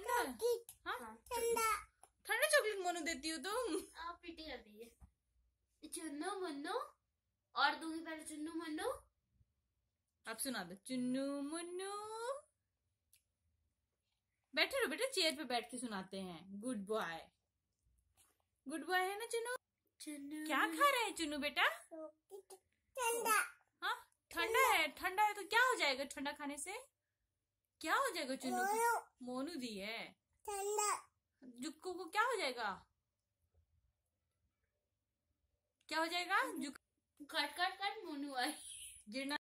ठंडा। हाँ? ठंडा। ठंडा चॉकलेट मोनू देती हो तुम। आप पीटी कर दीजिए चुन्नू मुन्नू और दूँगी पहले चुन्नू मुन्नू। आप सुना दो। चुन्नू मुन्नू। बैठे रहो बेटा चेयर पे बैठ के सुनाते हैं। गुड बॉय गुड बॉय है ना चुन्नू? चुन्नू क्या खा रहे हैं चुन्नू बेटा? ठंडा। हाँ ठंडा है ठंडा है तो क्या हो जाएगा ठंडा खाने से? क्या हो जाएगा चुन्नू? को मोनू दी है। ठंडा जुक्कू को क्या हो जाएगा? क्या हो जाएगा? जुक कट कट कट मोनू आई। गिरना